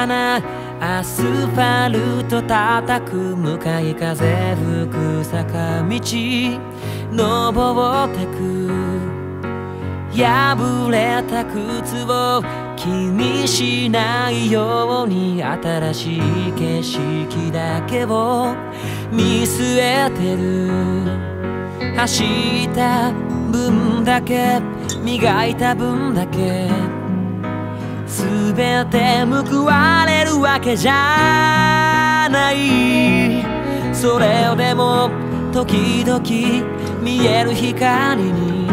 かな。アスファルト叩く向かい風吹く坂道。登ってく。破れた靴を気にしないように新しい景色だけを見据えてる。走った分だけ磨いた分だけ全て報われるわけじゃない。それでも時々見える光に。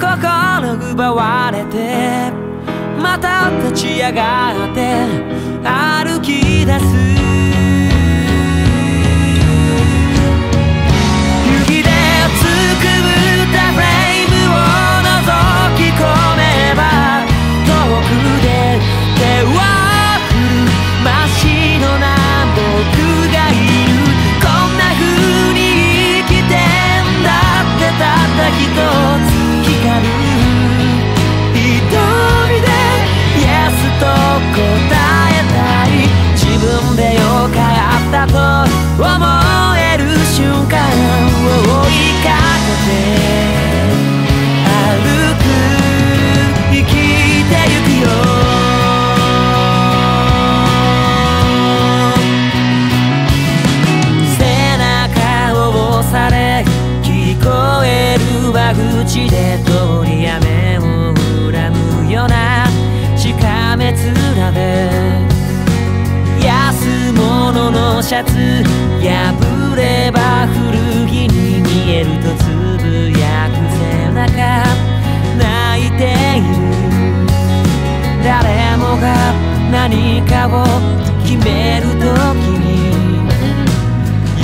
心奪われてまた立ち上がって歩き出す。口で通り雨を恨むようなしかめ面で。安物のシャツ破れば古着に見えるとつぶやく背中。泣いている。誰もが何かを決める時に。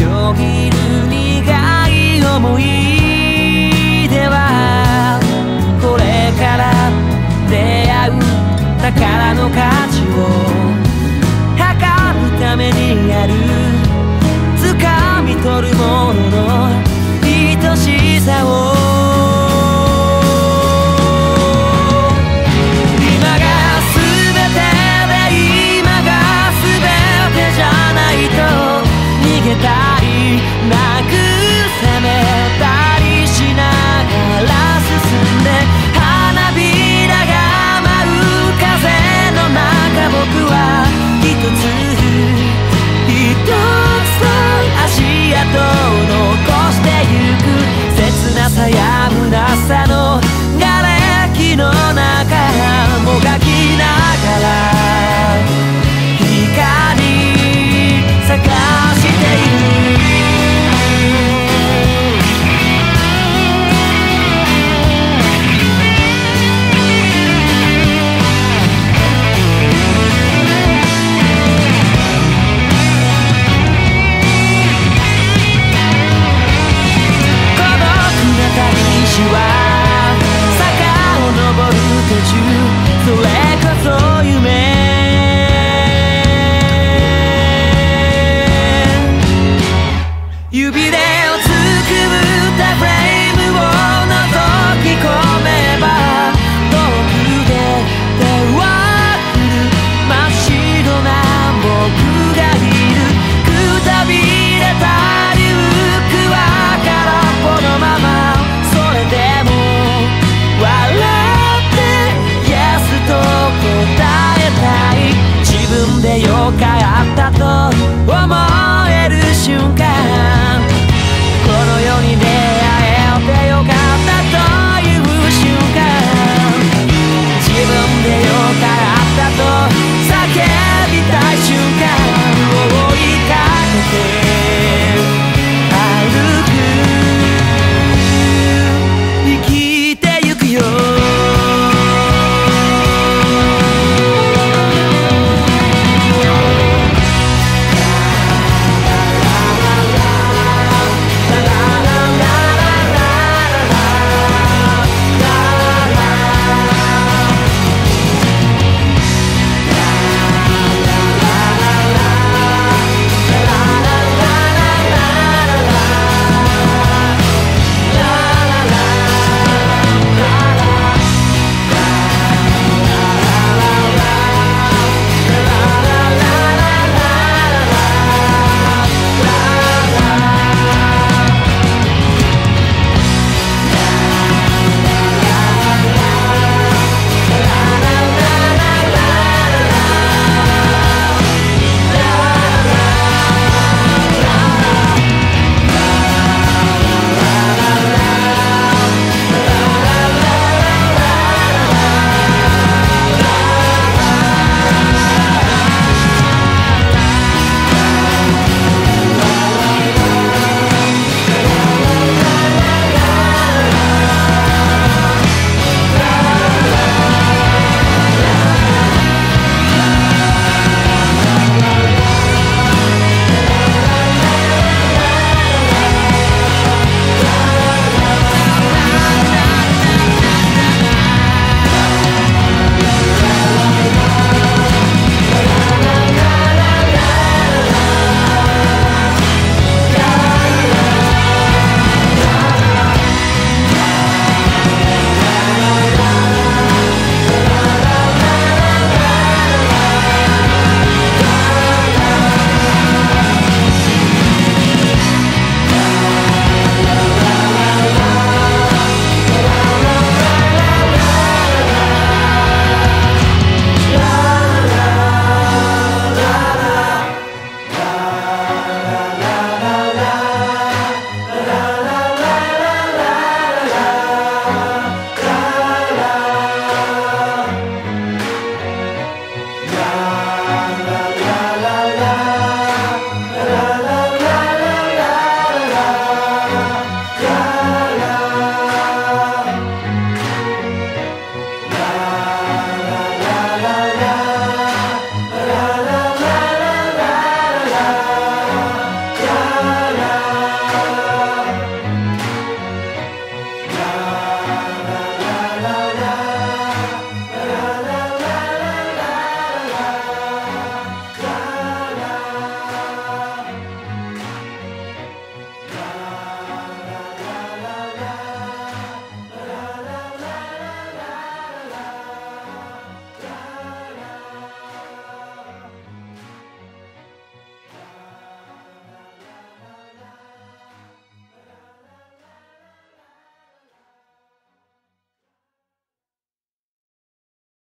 よぎる苦い思い。